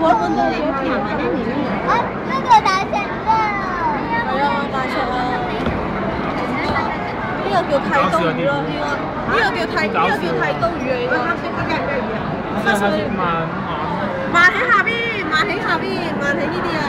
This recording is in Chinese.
我冇嘢行埋一啊，呢個大石我。係啊，大石啊！呢個叫剃刀魚咯，呢個呢個叫剃呢個叫剃刀魚啊！呢個。即係慢慢。慢喺下邊，慢喺下邊，慢喺呢啲啊！